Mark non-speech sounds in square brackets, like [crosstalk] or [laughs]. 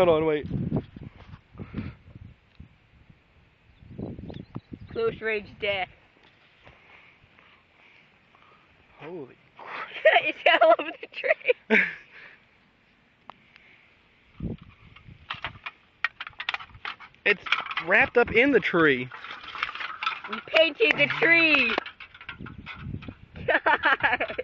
Hold on, wait. Close range death. Holy. [laughs] it's all over the tree. [laughs] it's wrapped up in the tree. We painted the tree. God. [laughs]